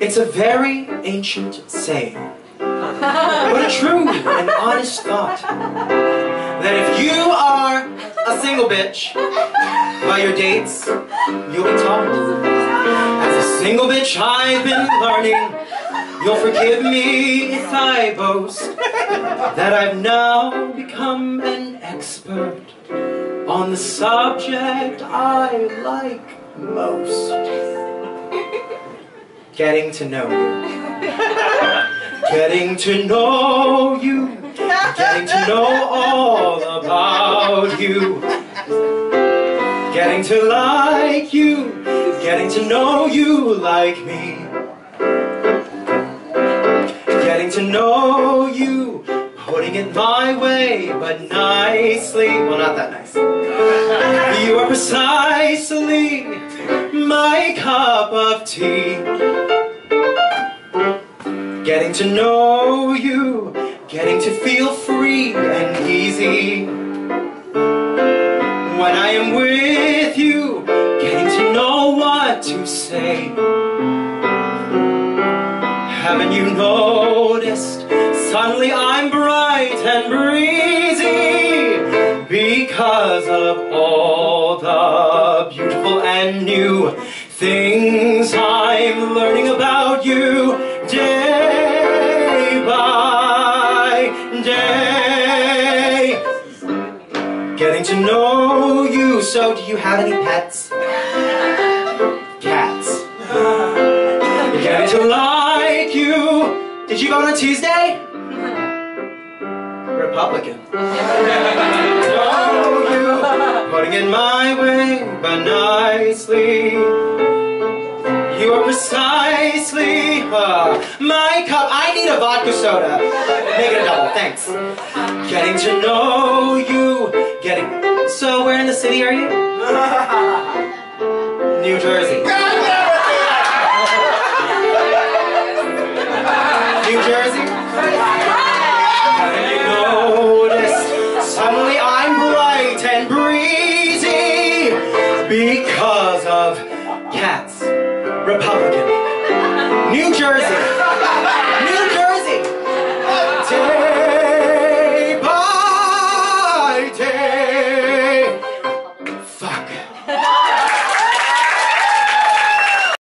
It's a very ancient saying, but a true and honest thought, that if you are a single bitch by your dates, you'll be taught. As a single bitch I've been learning, you'll forgive me if I boast that I've now become an expert on the subject I like most. Getting to know you. Getting to know you. Getting to know all about you. Getting to like you. Getting to know you like me. Getting to know you. Putting it my way, but nicely. Well, not that nice. You are precisely my cup of tea. Getting to know you, getting to feel free and easy. When I am with you, getting to know what to say. Haven't you noticed? Suddenly I'm bright and breezy because of all the beautiful and new things I'm day. Getting to know you. So, do you have any pets? Cats. Getting to like you. Did you vote on Tuesday? Republican. know you, putting it my way, but nicely. You are uh, my cup. I need a vodka soda. Make it a double, thanks. Getting to know you, getting. So, where in the city are you? New Jersey. New Jersey? Haven't you noticed? Suddenly I'm bright and breezy because of cats. Republican. New Jersey.